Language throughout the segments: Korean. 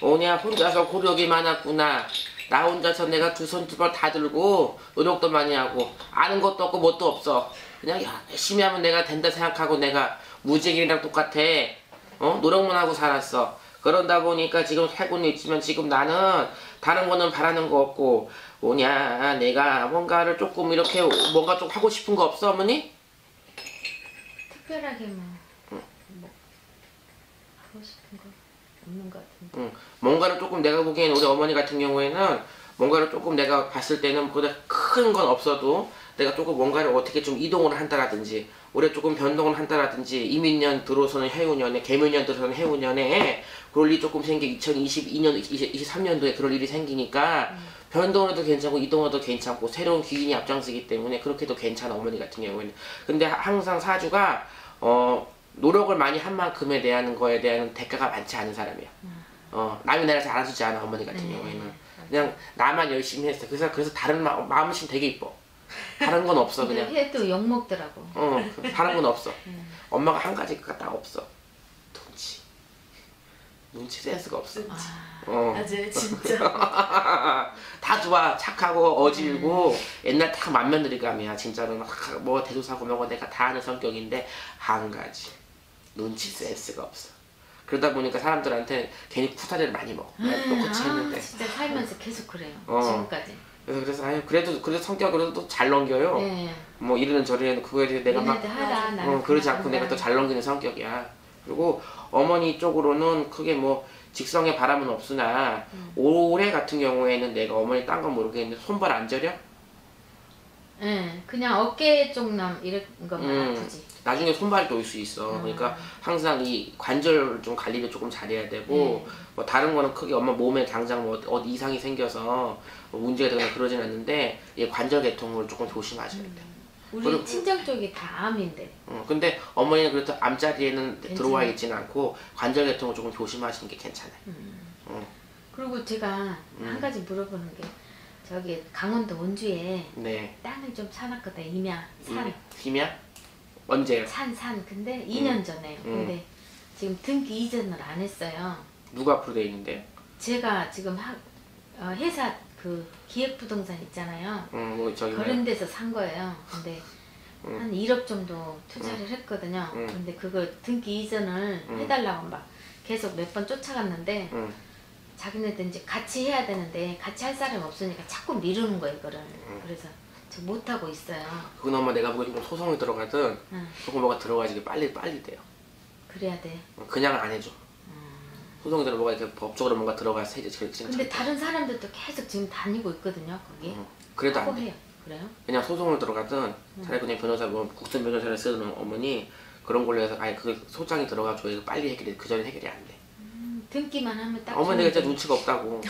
오냐 혼자서 고력이 많았구나. 나 혼자서 내가 두 손 두 발 다 들고 노력도 많이 하고 아는 것도 없고 뭣도 없어. 그냥 열심히 하면 내가 된다 생각하고 내가 무지개랑 똑같아. 어 노력만 하고 살았어. 그런다 보니까 지금 살고는 있지만 지금 나는 다른 거는 바라는 거 없고 뭐냐 내가 뭔가를 조금 이렇게 뭔가 좀 하고 싶은 거 없어 어머니? 특별하게 뭐, 뭐 하고 싶은 거 없는 것 같은데. 응. 뭔가를 조금 내가 보기엔 우리 어머니 같은 경우에는 뭔가를 조금 내가 봤을 때는 보다 큰 건 없어도 내가 조금 뭔가를 어떻게 좀 이동을 한다라든지 올해 조금 변동을 한다라든지 이민년 들어서는 해운년에 개묘년 들어서는 해운년에 그럴 일이 조금 생겨 2022년 23년도에 그럴 일이 생기니까 변동을 해도 괜찮고 이동을 해도 괜찮고 새로운 기인이 앞장서기 때문에 그렇게도 괜찮아 어머니 같은 경우에는 근데 항상 사주가 어 노력을 많이 한 만큼에 대한 거에 대한 대가가 많지 않은 사람이야 어 남이 나를 잘 알아주지 않아 어머니 같은 네. 경우에는 그냥 나만 열심히 했어. 그래서 그래서 다른 마, 마음심 되게 이뻐. 다른 건 없어 그냥. 해도 욕 먹더라고. 어 다른 건 없어. 음. 엄마가 한 가지가 딱 없어. 눈치. 눈치 센스가 없어. 아, 어. 맞아요 진짜. 다 좋아. 착하고 어질고 옛날 딱 맏며느리감이야 진짜로 막 뭐 대소사고 뭐고 내가 다 아는 성격인데 한 가지 눈치 센스가 없어 그러다 보니까 사람들한테 괜히 쿠사리를 많이 먹어 똑같이 했는데 아, 진짜 살면서 계속 그래요. 어. 지금까지. 그래서 그래서 아유 그래도 그래도 성격으로도 또 잘 넘겨요 네. 뭐 이러는 저러는 그거에 대해 내가 막 하라 어, 그러지 않고 내가 또. 잘 넘기는 성격이야. 그리고 어머니 쪽으로는 크게 뭐 직성의 바람은 없으나 음. 올해 같은 경우에는 내가 어머니 딴 건 모르겠는데 손발 안 저려? 예, 그냥 어깨 쪽남 이런 것만 음. 아프지. 나중에 손발도 올수 있어. 음. 그러니까 항상 이 관절 좀 관리를 조금 잘해야 되고 네. 뭐 다른 거는 크게 엄마 몸에 당장 뭐 어디 이상이 생겨서 뭐 문제가 되거나 그러진 않는데 이 관절 계통을 조금 조심하셔야 돼. 우리 그리고- 친정 쪽이 다 암인데. 어, 근데 어머니는 그래도 암자리에는. 들어와 있지는 않고 관절 계통을 조금 조심하시는 게 괜찮아요. 어, 그리고 제가 음. 한 가지 물어보는 게 저기 강원도 원주에 네. 땅을 좀 사놨거든 임야 산. 음, 힘이야? 언제요? 산, 산. 근데 2년 전에. 음. 근데 지금 등기 이전을 안 했어요. 누가 앞으로 돼 있는데? 제가 지금 하, 어, 회사 그 기획부동산 있잖아요. 음, 뭐 저기 뭐 그런 데서 산 거예요. 근데 음. 한 1억 정도 투자를 했거든요. 음. 근데 그거 등기 이전을 음. 해달라고 막 계속 몇 번 쫓아갔는데 응, 자기네들 이제 같이 해야 되는데 같이 할 사람이 없으니까 자꾸 미루는 거예요, 이거를. 음. 그래서 저 못하고 있어요. 그건 엄마 내가 보기엔 좀 소송이 들어가든 응, 조금 뭐가 들어가지게 빨리 빨리 돼요. 그래야 돼. 어, 그냥 안 해줘. 소송이 들어 뭐가 이렇게 법적으로 뭔가 들어가서 해야지. 근데 다른 사람들도 계속 지금 다니고 있거든요, 거기. 어, 그래도 하고 안 돼. 해요. 그래요? 그냥 소송을 들어가든 차라리 그냥 변호사 뭐 국선 변호사를 쓰는 어머니 그런 걸로 해서 아예 그 소장이 들어가 줘야 이거 빨리 해결이 그 전에 해결이 안 돼. 음, 등기만 하면 딱. 어머니가 진짜. 눈치가 없다고.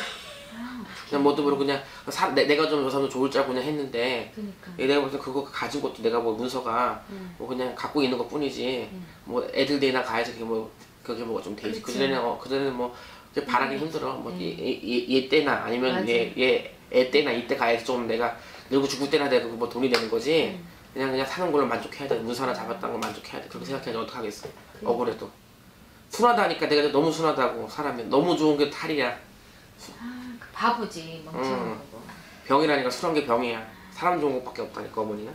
아, 그냥 뭐도 모르고 그냥 사, 내, 내가 좀 여사도 좋을 줄 알고 그냥 했는데 그러니까. 얘 내가 볼때 그거 가진 것도 내가 뭐 문서가 음. 뭐 그냥 갖고 있는 것 뿐이지 음. 뭐 애들 데나 가야지 그게 뭐 그게 뭐가 좀 되지 그렇지. 그전에는 어, 그전에는 뭐 바라기 힘들어 음. 뭐얘얘 때나 아니면. 얘얘애 때나 이때 가야지 좀 내가 늙고 죽을 때나 내가 뭐 돈이 되는 거지 음. 그냥 그냥 사는 걸로 만족해야 돼 문서 하나 잡았다는 거 만족해야 돼 그렇게 생각해야지 어떡하겠어 억울해도 순하다니까 내가 너무 순하다고 사람이 너무 좋은 게 탈이야 아, 그 바보지, 멍청한 음. 거고. 병이라니까 술한 게 병이야. 사람 좋은 것밖에 없다니까 어머니는.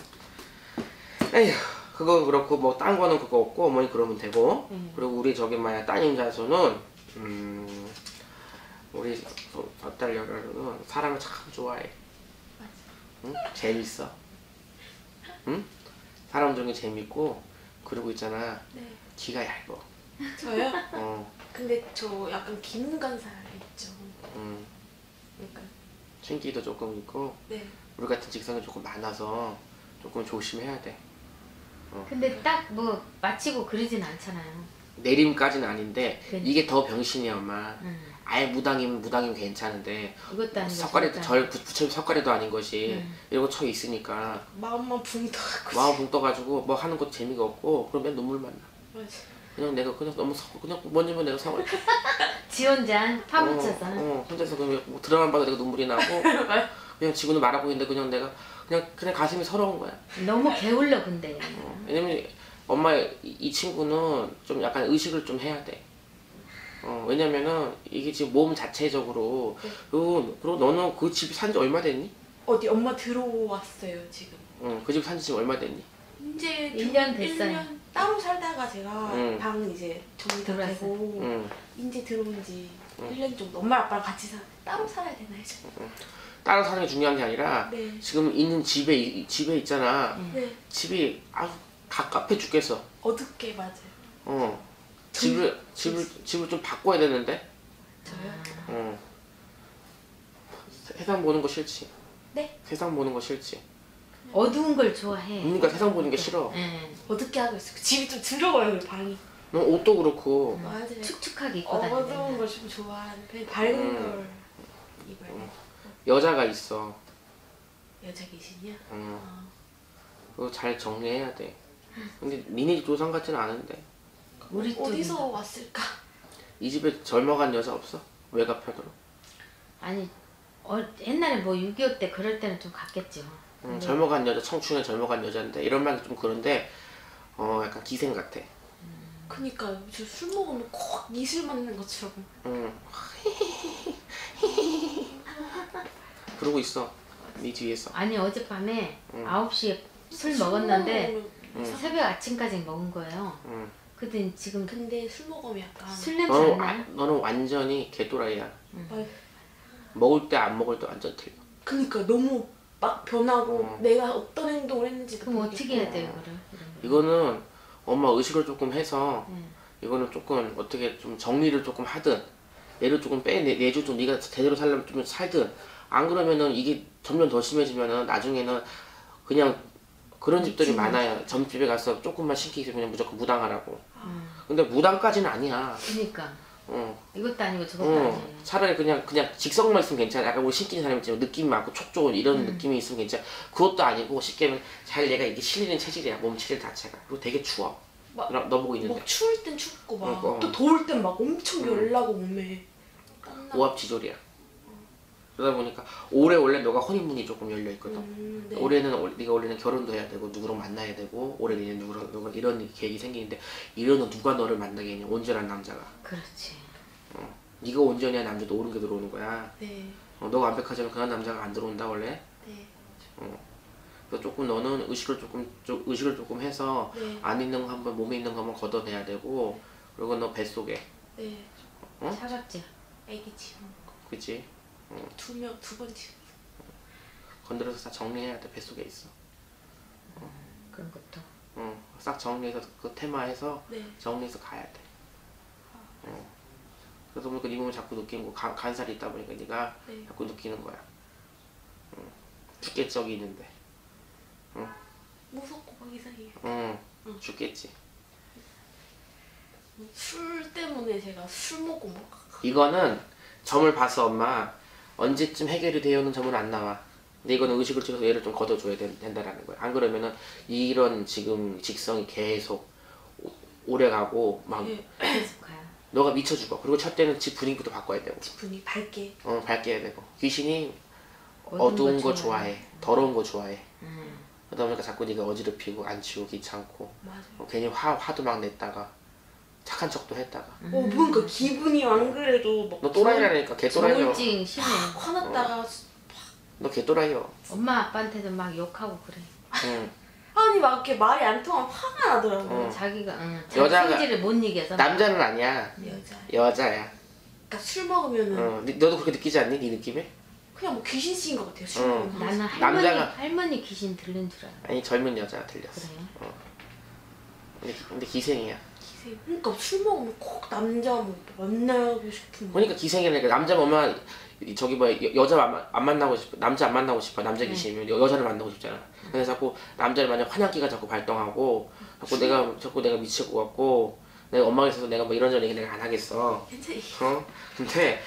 에휴 그거 그렇고 뭐 딴 거는 그거 없고 어머니 그러면 되고 음. 그리고 우리 저기 뭐야 따님 자손은 음 우리 소- 저딸 여자는 사람을 참 좋아해. 응? 재밌어. 응? 사람 중에 재밌고 그리고 있잖아 네 기가 얇어. 저요? 어, 근데 저 약간 기능간살 있죠. 음, 약간 신기도 조금 있고 네. 우리 같은 직성이 조금 많아서 조금 조심해야 돼. 근데 딱 뭐 마치고 그러진 않잖아요. 내림까지는 아닌데 그러니까. 이게 더 병신이야 엄마. 응. 아예 무당이면 무당이면 괜찮은데 이것도 아니고 석가래도 절 부- 부처님 석가래도 아닌 것이 음. 이러고 처 있으니까. 마음만 붕 떠갖고. 마음 붕 떠가지고 뭐 하는 것도 재미가 없고 그러면 눈물만 나. 맞아 그냥 내가 그냥 너무 서, 그냥 먼저면 내가 서울 아니고. 지 혼자 파묻혀서. 어, 어, 혼자서 그냥 뭐 드라마 봐도 내가 눈물이 나고 그냥 지구는 말하고 있는데 그냥 내가 그냥 그냥 가슴이 서러운 거야 너무 게을러 근데. 어, 왜냐면 엄마 이, 이 친구는 좀 약간 의식을 좀 해야 돼 어, 왜냐면은 이게 지금 몸 자체적으로 네. 그리고, 그리고 너는 그 집 산지 얼마 됐니? 어디 엄마 들어왔어요 지금. 응, 그집 산지 지금 얼마 됐니? 이제 일좀년 됐어요. 일년 따로 살다가 제가 응. 방 이제 정리 다 들어왔어요. 되고 응. 이제 들어온 지 응. 1년 정도. 엄마 아빠랑 같이 사 따로 살아야 되나요? 저? 따로 사는 게 중요한 게 아니라 네. 지금 있는 집에 이- 집에 있잖아. 네. 집이 아주 갑갑해 죽겠어. 어둡게 맞아요. 어. 집을 집을 집을 좀 바꿔야 되는데. 저요? 어. 세상 보는 거 싫지. 네. 세상 보는 거 싫지. 어두운 걸 좋아해. 그러니까 세상 보는 게 싫어. 응. 어둡게 하고 있어요. 집이 좀 더러워요 그 방이. 너 옷도 그렇고. 맞아요. 축축하게 입고 어두운 다니는. 걸좀 좋아하는 편. 밝은 음. 걸 입어요. 여자가 있어. 여자 계시냐? 어. 아, 그거 잘 정리해야 돼. 근데 니네 집 조상 같지는 않은데. 우리 어디서 쪽은- 왔을까? 이 집에 젊어간 여자 없어? 외가편으로? 아니 어, 옛날에 뭐 6.25 때 그럴 때는 좀 갔겠죠. 응, 근데 젊어간 여자, 청춘에 젊어간 여자인데 이런 말이 좀 그런데 어 약간 기생 같아. 그니까 저술 먹으면 콕 이슬 맞는 것처럼. 응. 그러고 있어. 네 뒤에서. 아니 어젯밤에 응. 9시에 술 먹었는데 먹으면 이상- 새벽 아침까지 먹은 거예요. 응. 그랬더니 지금 근데 술 먹으면 약간 술 냄새 너는, 안 와- 나요? 너는 완전히 개또라이야. 아, 먹을 때 안 먹을 때 완전 틀려. 그니까 너무 막 변하고 어. 내가 어떤 행동을 했는지도 그럼 모르겠고. 어떻게 해야 돼요 이거를? 거. 이거는 엄마 의식을 조금 해서 응. 이거는 조금 어떻게 좀 정리를 조금 하든 얘를 조금 빼내 내주 좀 네가 제대로 살려면 좀 살든 안 그러면은 이게 점점 더 심해지면은 나중에는 그냥 그런 집들이 많아요. 점집에 가서 조금만 신기 있으면 그냥 무조건 무당하라고. 응. 근데 무당까지는 아니야. 그러니까 어, 이것도 아니고 저것도 어. 아니에요. 차라리 그냥 그냥 직성만 있으면 괜찮아. 약간 우리 신기한 사람 있지만 느낌 많고 촉 좋은 이런 음. 느낌이 있으면 괜찮아. 그것도 아니고 쉽게 하면 잘 얘가 이게 실리는 체질이야. 몸 체질 자체가. 그리고 되게 추워. 막- 너, 너 보고 있는데 막 추울 땐 춥고 막 어, 어. 또 더울 땐 막 엄청 열나고 몸에 땀나. 오합지졸이야. 그러다 보니까 올해 원래 너가 혼인문이 조금 열려 있거든. 음, 네. 올해는 올- 네가 원래는 결혼도 해야 되고 누구랑 만나야 되고 올해 내년 누구랑 누구 이런 계획이 생기는데 이러는 누가 너를 만나겠냐 온전한 남자가 그렇지. 네가 온전해야 남자도 오른 게 들어오는 거야 네. 어, 너가 완벽하지만 그런 남자가 안 들어온다 원래 네. 그래서 조금 너는 의식을 조금 좀 의식을 조금 해서 네. 안 있는 거 한번 몸에 있는 거 한번 걷어내야 되고 그리고 너 뱃속에 네. 어? 차갑지. 애기 지금 그치 두명 두 번 지금. 건드려서 다 정리해야 돼 뱃속에 있어 그런 것도. 어, 싹 정리해서 그 테마에서 네. 정리해서 가야 돼. 어. 그래서 보니까 네 몸에 자꾸 느끼는 거 간, 간살이 있다 보니까 네가 네. 자꾸 느끼는 거야. 응. 죽겠지 여기 있는데. 무섭고 막 이상해요. 응. 응. 죽겠지. 술 때문에 제가 술 먹고 막 이거는 점을 봐서 엄마 언제쯤 해결이 되어는 점은 안 나와. 근데 이거는 의식을 찍어서 얘를 좀 걷어줘야 된, 된다라는 거야. 안 그러면은 이런 지금 직성이 계속 오- 오래 가고 막 예. 계속 가요. 너가 미쳐 죽어. 그리고 첫 때는 집 분위기도 바꿔야 되고. 분이 밝게. 어, 밝게 해야 되고. 귀신이 어두운 어두운 거 좋아해. 좋아해. 더러운 거 좋아해. 응. 그러다 보니까 자꾸 네가 어지럽히고 안 치우고 귀찮고 맞아요. 어, 괜히 화, 화도 막 냈다가 착한 척도 했다가 어, 뭔가 기분이 안 그래도 막 너 또라이라니까 개또라이요 조울증 심해. 화났다가 너 개또라이요 엄마 아빠한테도 막 욕하고 그래. 응. 아니 막 이렇게 말이 안 통하면 화가 나더라고요. 어. 자기가 응. 여자가- 못 이겨서. 남자는 아니야 여자. 여자야 그러니까 술 먹으면은 어, 니- 너도 그렇게 느끼지 않니? 네 느낌에? 그냥 뭐 귀신 씌인 것 같아요. 술 어. 먹으면. 나는 할머니 남자가- 할머니 귀신 들린 줄 알아. 아니 젊은 여자가 들렸어 그래요? 근데, 근데 기생이야 그러니까 술 먹으면 꼭 남자 뭐 만나고 싶은. 거. 그러니까 기생이라니까 남자 엄마 저기 여- 여자 안, 만나고 싶어 남자 안 만나고 싶어 남자 귀신이면 여- 여자를 만나고 싶잖아 근데 자꾸 남자를 만약 환향기가 자꾸 발동하고 자꾸 내가 자꾸 내가 미칠 것 같고 내가 엄마가 있어서 내가 뭐 이런저런 얘기 내가 안 하겠어 괜찮아. 어 근데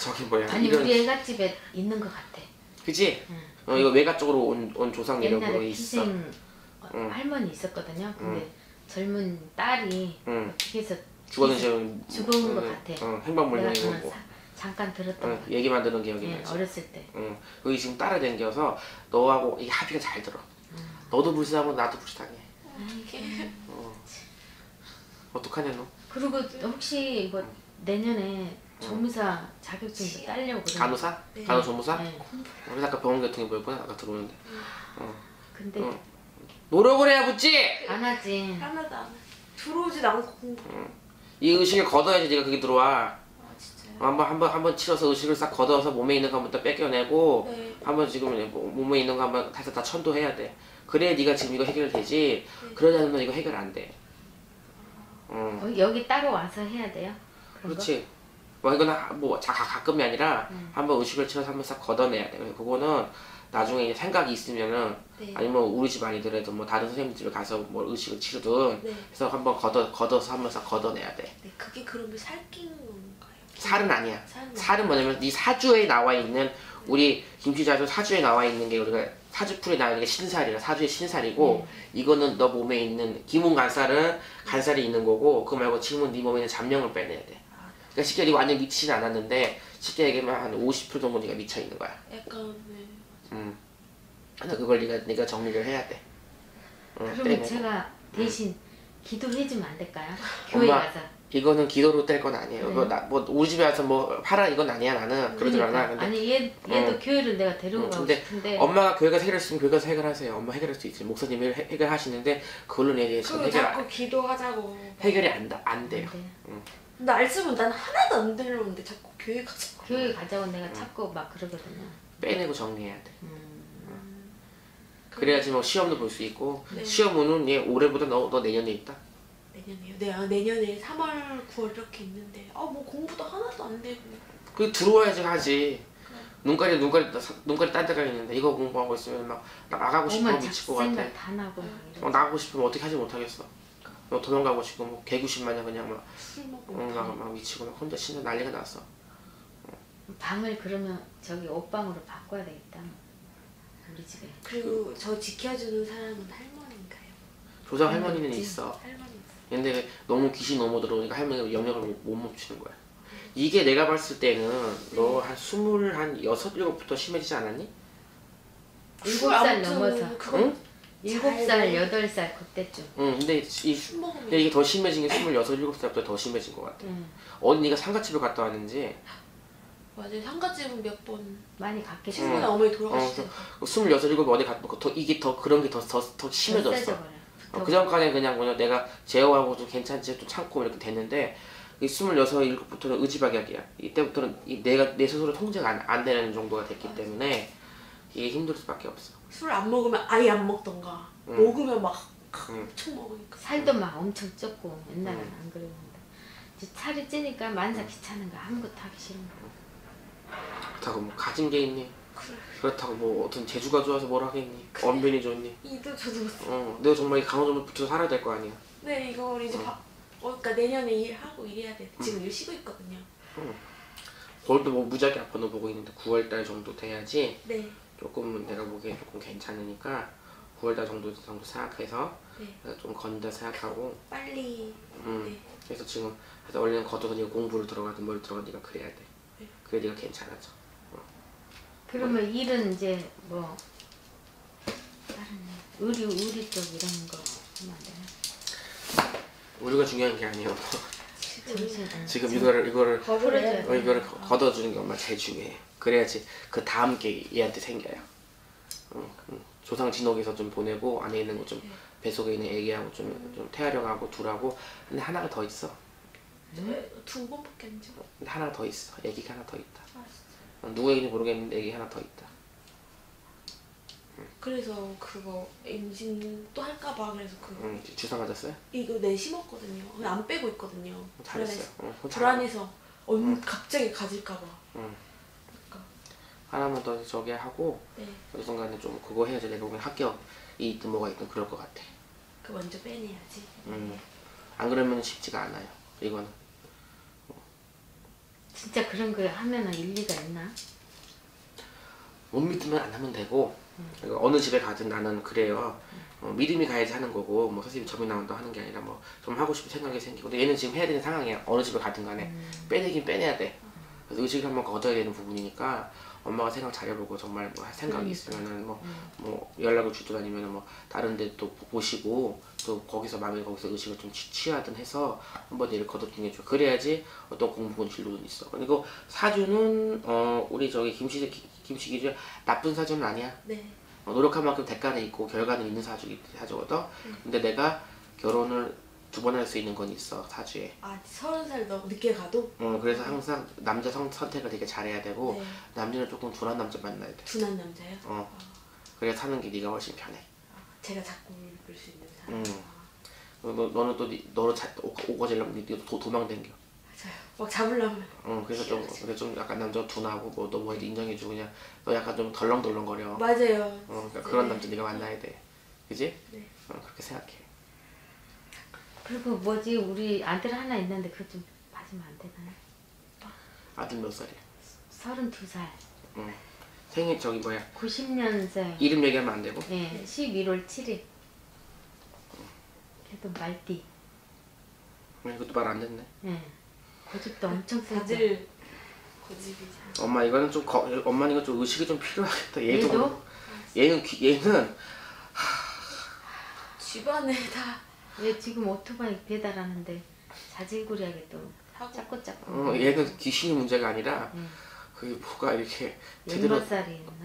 저기 뭐야 아니 이런 우리 애가 집에 있는 것 같아. 그지 어 이거 외가 쪽으로 온, 온 조상 이력으로 옛날에 있어 기생 어, 응. 할머니 있었거든요. 근데 젊은 딸이 응. 어떻게 해서 죽었는 지금 죽은 것 같아. 어, 행방불명인 내가 거고 사- 잠깐 들었던 어, 것 같아. 얘기만 들은 기억이 예, 나지 어렸을 때. 응. 거기 지금 따라댕겨서 너하고 이게 합의가 잘 들어. 너도 불쌍하고 나도 불쌍해. 이렇게. 어떡하냐 너? 그리고 혹시 뭐 내년에 조무사 자격증도 따려고 그래. 간호사? 네. 간호조무사? 네. 우리 아까 병원 같은 게 뭐였구나 아까 들어오는데 근데 어. 노력을 해야 붙지 안 하지. 하나도 안 해. 들어오진 않고. 이 의식을 걷어야지 네가 그게 들어와 아 진짜요? 한번 한번 한번 치러서 의식을 싹 걷어서 몸에 있는 거 한번 또 뺏겨내고 네. 한번 지금 뭐- 몸에 있는 거 한번 다시 다 천도해야 돼 그래야 네가 지금 이거 해결되지 그러지 않으면 이거 해결 안돼 응 어, 여기 따로 와서 해야 돼요? 그런 거? 그렇지 뭐 이거는 하- 뭐 자, 가- 가끔이 아니라 음. 한번 의식을 치러서 한번 싹 걷어내야 돼 그거는 나중에 생각이 있으면은 네. 아니면 우리 집 아니더라도 뭐 다른 선생님 집에 가서 뭐 의식을 치르든 네. 그래서 한번 걷어 걷어서 한번 싹 걷어내야 돼 네. 그게 그러면 살끼는 건가요? 살은 아니야. 살은 살은 뭐냐면 네 사주에 나와 있는 우리 김치자주 사주에 나와 있는 게 우리가 사주풀에 나와 있는 게 신살이라 사주의 신살이고 이거는 너 몸에 있는 기문 간살은 간살이 있는 거고 그거 말고 지금은 네 몸에 있는 잡령을 빼내야 돼. 그러니까 쉽게 네가 완전 미치진 않았는데 쉽게 얘기하면 한 50% 정도 네가 미쳐 있는 거야. 약간 네. 음. 근데 그걸 네가 네가 정리를 해야 돼. 응, 그러면 떼내고. 제가 대신 기도해주면 안 될까요? 교회 엄마, 가서. 이거는 기도로 뗄 건 아니에요. 네. 뭐, 나, 뭐 우리 집에 와서 뭐 하라 이건 아니야 나는 그러지 않아. 그러니까. 근데 아니 얘 얘도 교회를 내가 데리고 응, 가고 근데 싶은데 엄마가 교회 가서 해결했으면 교회 가서 해결하세요. 엄마 해결할 수 있지. 목사님이 해- 해결하시는데 그걸로 지금 그리고 해결 자꾸 기도하자고. 해결이 안, 다- 안안 돼요. 돼. 근데 알쓰면 난 하나도 안 되려는데 자꾸 교회 가자고. 교회 가자고 내가 자꾸 막 그러거든요. 빼내고 정리해야 돼. 음. 그래야지 뭐 시험도 볼 수 있고 네. 시험은 얘 올해보다 너, 너 내년에 있다. 내년에요. 네, 아, 내년에 3월, 9월 이렇게 있는데 아 뭐 공부도 하나도 안 되고. 그 들어와야지 하지. 눈깔이 눈깔이 눈깔이 딴 데가 있는데 이거 공부하고 있으면 막 나가고 싶어 미칠 것 같아. 생각 다 나고. 어, 나가고 싶으면 어떻게 하지 못하겠어. 뭐 도망가고 싶고 뭐 개구심 마냥 그냥 막, 술 먹고. 응, 막, 막 미치고 막 혼자 진짜 난리가 났어. 방을 그러면 저기 옷방으로 바꿔야 되겠다. 우리 집에. 그리고 저 지켜주는 사람은 할머니인가요? 조상 할머니는. 있어. 할머니. 근데 너무 귀신 넘어 들어오니까 할머니가 영역을 못, 못 멈추는 거야. 이게 내가 봤을 때는 너 한 스물 한 여섯 일곱부터 심해지지 않았니? 일곱 살 아무튼 넘어서. 응? 일곱 잘 살, 돼. 여덟 살 그때쯤. 응. 근데 이 술 먹으면 근데 이게 더 심해진 게 스물 여섯 일곱 살부터 더 심해진 것 같아. 응. 언니가 상가집을 갔다 왔는지 맞아요. 상가집은 몇번 많이 갔겠지. 친구네 응. 어머니 어, 돌아가시죠. 스물여섯 일곱 어디 갔고 더 이게 더 그런 게 더 더 더 심해졌어. 어, 그 전까지 그냥 뭐냐 내가 제어하고 좀 괜찮지 또 참고 이렇게 됐는데 이 스물여섯 일곱부터는 의지박약이야. 이때부터는 이 내가 내 스스로 통제가 안, 안 되는 정도가 됐기 때문에 이게 힘들 수밖에 없어. 술 안 먹으면 아예 안 먹던가. 응. 먹으면 막 응. 엄청 먹으니까. 살도 막 엄청 쪘고 옛날에는 안 그랬는데 이제 살이 찌니까 만사 귀찮은 거 아무것도 하기 싫은 거. 그렇다고 뭐 가진 게 있니? 그래. 그렇다고 뭐 어떤 재주가 좋아서 뭘 하겠니? 언변이 좋니? 이도 저도 어, 내가 정말 이 강호점을 붙여 살아야 될 거 아니야. 네 이거 이제 바, 어, 그러니까 내년에 일하고 일해야 돼. 지금 일 쉬고 있거든요. 그것도 뭐 무지하게 아파너 보고 있는데 9월달 정도 돼야지 네. 조금 내가 보기에 조금 괜찮으니까 9월달 정도 정도 생각해서 네. 좀 건다 생각하고 빨리. 음. 네. 그래서 지금 그래서 원래는 걷어서 네가 공부를 들어가든 뭘 들어가든 네가 그래야 돼. 네. 그래 네가 괜찮아져. 그러면 일은 이제 뭐 다른 의류 의류 쪽 이런 거 하면 안 되나? 우리가 중요한 게 아니에요. 지금 이거를 이거를 어, 이거를 거- 걷어주는 게 얼마나 제일 중요해. 그래야지 그 다음 게 얘한테 생겨요. 응, 응. 조상 진옥에서 좀 보내고 안에 있는 거좀 뱃속에 있는 애기하고 좀, 좀 태하려고 하고 둘하고 근데 하나가 더 있어. 두 번밖에 안 줘. 근데 하나가 더 있어. 애기가 하나 더 있다. 아. 어, 누구 애기인지 모르겠는데 애기 하나 더 있다. 그래서 그거 임신 또 할까봐 그래서 그 응, 이제 주사 맞았어요? 이거 내 심었거든요. 근데 안 빼고 있거든요. 잘했어요. 응, 그거 잘- 불안해서 언 갑자기 가질까봐. 응. 그러니까 하나만 더 저기 하고 네. 그 순간에 좀 그거 해야지 내가 보기엔 합격 이 있든 뭐가 있든 그럴 것 같아. 그 먼저 빼내야지. 음. 안 그러면 쉽지가 않아요. 이거는. 진짜 그런 거 하면은 일리가 있나? 못 믿으면 안 하면 되고 그러니까 어느 집에 가든 나는 그래요. 어, 믿음이 가야지 하는 거고 뭐 선생님 점이 나온다 하는 게 아니라 뭐 좀 하고 싶은 생각이 생기고 근데 얘는 지금 해야 되는 상황이야. 어느 집에 가든 간에 빼내긴 빼내야 돼. 그래서 의식을 한번 걷어야 되는 부분이니까 엄마가 생각 잘해보고 정말 뭐할 생각이 그러니까. 있으면은 뭐, 음. 뭐 연락을 주든 아니면은 뭐 다른 데 또 보시고 또 거기서 마음에 거기서 의식을 좀 취- 취하든 해서 한번 일을 거둬주는 게 좋아. 그래야지 어떤 공부는 진로는 있어. 그리고 사주는 어 우리 저기 김씨 김씨 기준 나쁜 사주는 아니야. 네. 어, 노력한 만큼 대가는 있고 결과는 있는 사주 사주거든. 근데 내가 결혼을 두 번 할 수 있는 건 있어 사주에. 아 서른 살 너무 늦게 가도 어 그래서 항상 남자 성, 선택을 되게 잘해야 되고 네. 남자는 조금 둔한 남자 만나야 돼. 둔한 남자요. 어 그래 사는 게 네가 훨씬 편해. 제가 자꾸 읽을 수 있는 사람. 음. 너, 너 너는 또 니- 너로 자, 오- 오거질려면 니도 도, 도망댕겨. 맞아요. 막 잡으려면 어 그래서 좀 근데 좀 약간 남자 둔하고 뭐 너 뭐 해도 인정해주고 그냥 너 약간 좀 덜렁덜렁거려. 맞아요. 어 그러니까 그런 네. 남자 네가 만나야 돼. 그지? 네. 어 그렇게 생각해. 그리고 뭐지 우리 아들 하나 있는데 그거 좀 봐주면 안 되나요? 아들 몇 살이야? 서른두 살, 응. 생일 저기 뭐야? 90년생. 이름 얘기하면 안 되고. 예, 11월 7일. 걔도 말띠. 응, 이것도 말 안 됐네. 예. 고집도 엄청 세고. 다들 고집이잖아. 엄마 이거는 좀 거, 엄마는 이거 좀 의식이 좀 필요하겠다. 얘도. 얘도? 얘는 귀- 얘는 집안에 다 얘 지금 오토바이 배달하는데 자질구레하게 또 잡고. 어, 얘는 귀신이 문제가 아니라 응. 그게 뭐가 이렇게 제대로?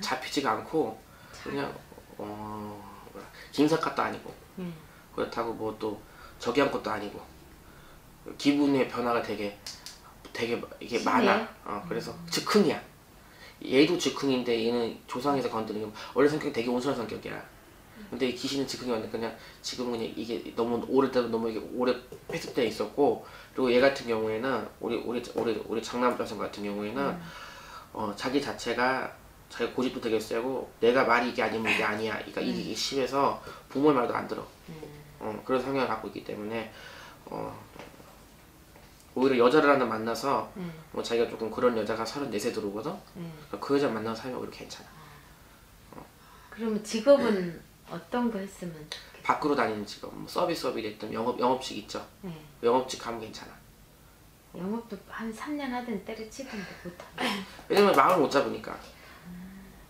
잡히지가 않고 그냥 어 뭐야, 김삿갓도 아니고 예. 그렇다고 뭐 또 저기 한 것도 아니고 기분의 변화가 되게 되게 이게 심해? 많아. 어, 그래서 즉흥이야. 얘도 즉흥인데 얘는 조상에서 건드리는 게 원래 성격이 되게 온순한 성격이야. 근데 이 귀신은 즉흥이 아니라 그냥 지금은 그냥 이게 너무 오래되면 너무 이게 오래 패습돼 있었고 그리고 얘 같은 경우에는 우리 우리 우리 우리 장남자선 같은 경우에는 어 자기 자체가 자기 고집도 되게 세고 내가 말이 이게 아니면 이게 아니야. 그러니까 이게, 이게 심해서 부모의 말도 안 들어. 어, 그런 성향을 갖고 있기 때문에 어, 오히려 여자를 하나 만나서 예. 뭐 자기가 조금 그런 여자가 34세 들어오거든? 예. 그러니까 그 여자 만나서 살면 오히려 괜찮아. 그러면 직업은 어떤 거 했으면 좋겠어요? 밖으로 다니는 직업, 뭐 서비스업이 됐든 영업, 영업직 있죠? 예. 영업직 가면 괜찮아. 영업도 한 3년 하든 때려치던데 못하네. 왜냐면 마음을 못 잡으니까.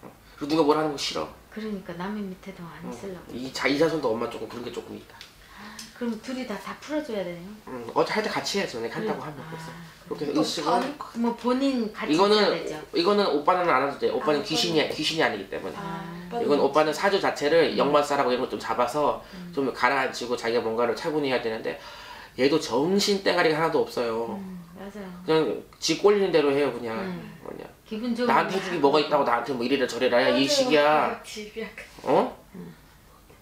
어. 그리고 누가 뭘 하는 거 싫어. 그러니까 남의 밑에도 안 있으려고. 이, 자, 이 자손도 엄마 조금 그런 게 조금 있다. 그럼 둘이 다 다 풀어줘야 되네요. 음, 어차피 할때 같이 해야지. 내가 한다고. 하면 그래서. 아, 그렇게 해서 의식은. 뭐 본인 같이 이거는 되죠. 이거는 오빠는 안 해도 돼. 오빠는 아, 귀신이 귀신이 아니기 때문에. 아, 이건 오빠는 사주 음. 자체를 역마살하고 이런 거좀 잡아서 좀 가라앉히고 자기가 뭔가를 차분히 해야 되는데 얘도 정신 땡아리가 하나도 없어요. 음, 맞아요. 그냥 지 꼴리는 대로 해요 그냥. 음. 그냥. 기분 좋은 나한테 해주기 뭐가 있다고 나한테 뭐 이래라 저래라 이 식이야. 집이 약간 어?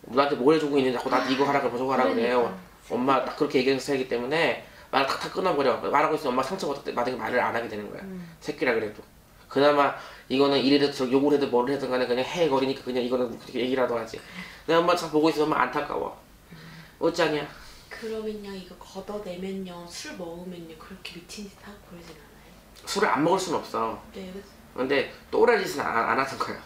나한테 뭘 해주고 있는데 자꾸 나한테 이거 하라 그래 저거 하라 그래요. 그러니까. 엄마 딱 그렇게 얘기해서 하기 때문에 말 탁탁 끊어버려. 말하고 있으면 엄마 상처받을 때 말을 안 하게 되는 거야. 음. 새끼라 그래도. 그나마 이거는 이래도 저 욕을 해도 뭘 해든 간에 그냥 해거리니까 그냥 이거는 그렇게 얘기라도 하지. 내 엄마 참 보고 있으면 안타까워. 어쩌냐. 그러면요 이거 걷어내면요 술 먹으면요 그렇게 미친 짓 하고 그러진 않아요. 술을 안 먹을 수는 없어. 네. 근데 또라이 짓은 안, 안 하는 거야.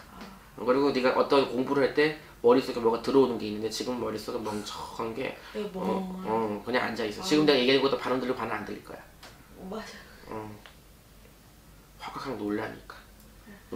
그리고 네가 어떤 공부를 할 때 머릿속에 뭐가 들어오는 게 있는데 지금 머릿속에 멍청한 게 네, 어, 뭐 어, 그냥 앉아있어. 지금 내가 얘기하는 것도 반응 들리고 반응 안 들릴 거야. 맞아. 어. 확확 놀라니까.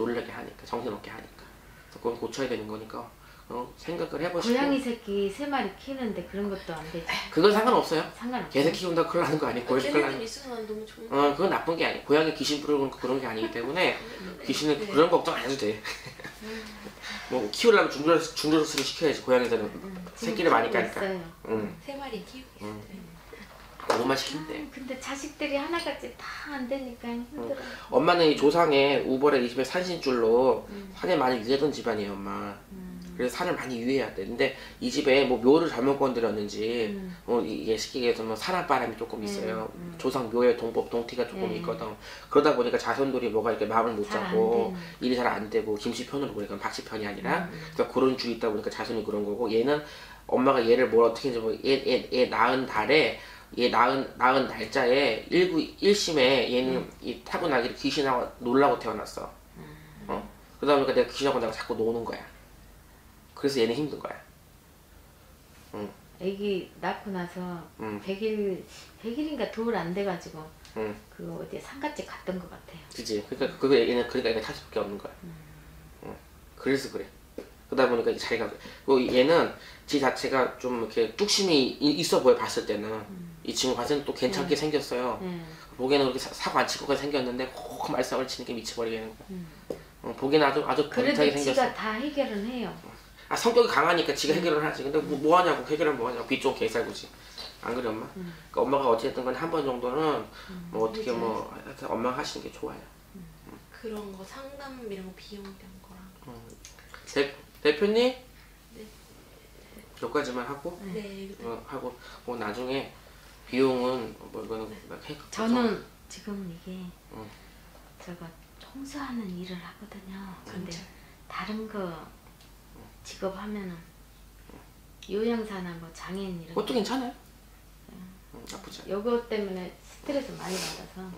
놀라게 하니까. 정신없게 하니까. 그래서 그건 고쳐야 되는 거니까 어, 생각을 해보시고 고양이 새끼 세 마리 키우는데 그런 것도 안 되지. 그건 상관없어요. 상관없어. 개새 키운다 큰일 나는 거 아니고 고양이 큰일 나는 걔네들 있으면 난 너무 좋은. 어, 그건 나쁜 게 아니야. 고양이 귀신 부르는 거 그런 게 아니기 때문에 귀신은 네. 그런 걱정 안 해도 돼. 뭐 키우려면 중저스를 시켜야지 고양이들은 새끼를 많이 까니까. 있어요. 응. 세 마리 키우고 있어요. 시키면 돼. 음, 근데 자식들이 하나같이 다 안 되니까 힘들어. 엄마는 이 조상에 우벌에 이 집에 산신줄로 산에 많이 유해던 집안이에요, 엄마. 그래서 산을 많이 유해해야 돼. 근데 이 집에 뭐 묘를 잘못 건드렸는지 어, 이게 쉽게 얘기해서 뭐 산화바람이 조금 있어요. 조상 묘의 동법 동티가 조금 음. 있거든. 그러다 보니까 자손들이 뭐가 이렇게 마음을 못 잡고. 일이 잘 안 되고 김씨 편으로 보니까 박씨 편이 아니라 음. 그러니까 그런 줄이 있다 보니까 자손이 그런 거고 얘는 엄마가 얘를 뭘 어떻게 했는지 모르- 얘, 얘, 얘 낳은 달에 얘 낳은 낳은 날짜에 일구 일심에 얘는 음. 이 타고나기를 귀신하고 놀라고 태어났어. 어? 그러다 보니까 내가 귀신하고 내가 자꾸 노는 거야. 그래서 얘는 힘든 거야. 응. 아기 낳고 나서 음. 100일 100일인가 돌 안 돼가지고 응. 그 어디 상가집 갔던 것 같아요. 그지 그러니까 그거 얘는 그러니까 얘가 탈 수밖에 없는 거야 응. 그래서 그래 그러다 보니까 자기가 그 얘는 지 자체가 좀 이렇게 뚝심이 이- 있어 보여 봤을 때는 이 친구 봤을 때는 또 괜찮게 생겼어요. 네. 보기에는 그렇게 사- 사고 안 치고 생겼는데 혹 말썽을 치니까 미쳐버리겠는 거야. 음. 어, 보기에는 아주 아주 그래도 버릇하게 생겼어 지가 다 해결은 해요. 아 성격이 강하니까 지가 해결을 하지. 근데 뭐, 뭐 하냐고 해결하면 뭐 하냐고. 빚좀 개살구지. 안 그래 엄마? 그러니까 엄마가 어찌됐든 간에 한번 정도는 뭐 어떻게 뭐 하여튼 엄마가 하시는 게 좋아요. 그런 거 상담 이런 거 비용 이런 거랑. 대, 대표님? 여기까지만 하고? 네. 네. 어, 하고. 뭐 나중에 비용은 뭐 이거는 저는 지금 이게 응. 저거 청소하는 일을 하거든요. 근데 관찰. 다른 거 직업 하면은 요양사나 뭐 장애인 이런 그것도 거. 괜찮아요. 응, 나쁘지 않아 요거 때문에 스트레스 많이 받아서